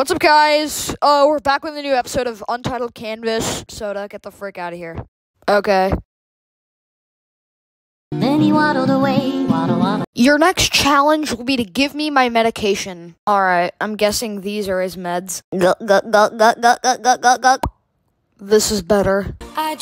What's up, guys? Oh, uh, we're back with a new episode of Untitled Canvas. Soda, get the frick out of here. Okay. Then he waddled away, waddle, waddle. Your next challenge will be to give me my medication. Alright, I'm guessing these are his meds. This is better.